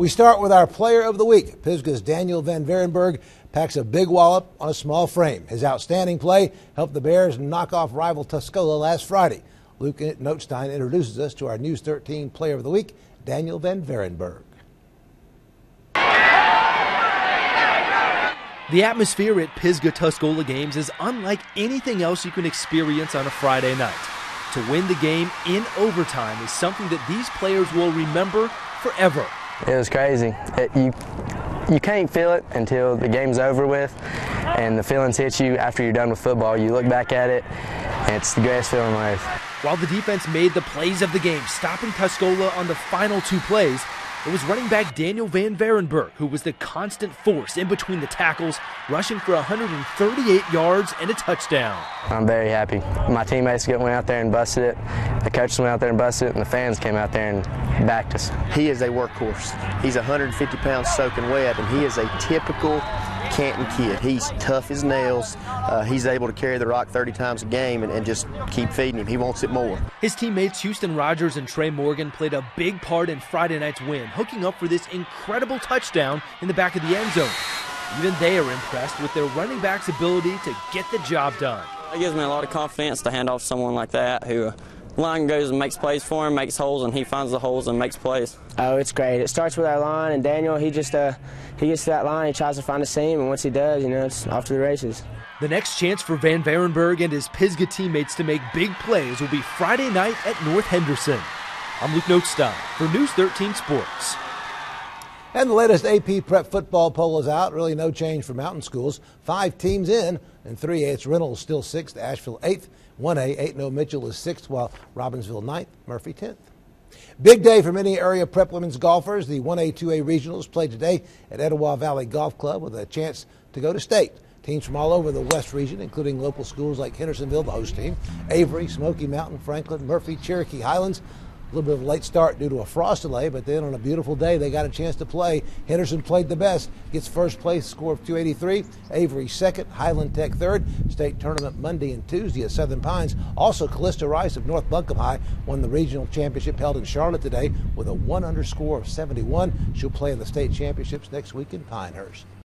We start with our player of the week. Pisgah's Daniel Van Vaerenbergh packs a big wallop on a small frame. His outstanding play helped the Bears knock off rival Tuscola last Friday. Luke Notestein introduces us to our News 13 player of the week, Daniel Van Vaerenbergh. The atmosphere at Pisgah Tuscola games is unlike anything else you can experience on a Friday night. To win the game in overtime is something that these players will remember forever. It was crazy. It, you you can't feel it until the game's over with and the feelings hit you after you're done with football. You look back at it, and it's the greatest feeling on earth. While the defense made the plays of the game, stopping Tuscola on the final two plays, it was running back Daniel Van Vaerenbergh who was the constant force in between the tackles, rushing for 138 yards and a touchdown. I'm very happy. My teammates went out there and busted it. The coaches went out there and busted it, and the fans came out there and backed us. He is a workhorse. He's 150 pounds soaking wet, and he is a typical Canton kid. He's tough as nails. Uh, he's able to carry the rock 30 times a game and, and, just keep feeding him. He wants it more. His teammates Houston Rogers and Trey Morgan played a big part in Friday night's win, hooking up for this incredible touchdown in the back of the end zone. Even they are impressed with their running back's ability to get the job done. It gives me a lot of confidence to hand off someone like that who line goes and makes plays for him, makes holes, and he finds the holes and makes plays. Oh, it's great. It starts with our line, and Daniel, he just uh, he gets to that line, he tries to find the seam, and once he does, you know, it's off to the races. The next chance for Van Vaerenbergh and his Pisgah teammates to make big plays will be Friday night at North Henderson. I'm Luke Notestein for News 13 Sports. And the latest AP Prep football poll is out. Really no change for mountain schools. Five teams in, and 3A. It's Reynolds still sixth, Asheville eighth, 1A, 8 0 Mitchell is sixth, while Robbinsville ninth, Murphy 10th. Big day for many area prep women's golfers. The 1A, 2A regionals played today at Etowah Valley Golf Club with a chance to go to state. Teams from all over the West region, including local schools like Hendersonville, the host team, Avery, Smoky Mountain, Franklin, Murphy, Cherokee Highlands, a little bit of a late start due to a frost delay, but then on a beautiful day, they got a chance to play. Henderson played the best, gets first place, score of 283. Avery second, Highland Tech third. State tournament Monday and Tuesday at Southern Pines. Also, Callista Rice of North Buncombe High won the regional championship held in Charlotte today with a one under score of 71. She'll play in the state championships next week in Pinehurst.